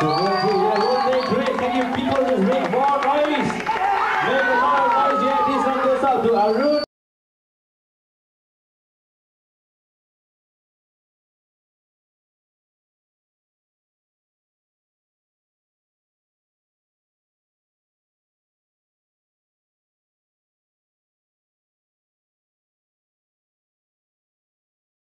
So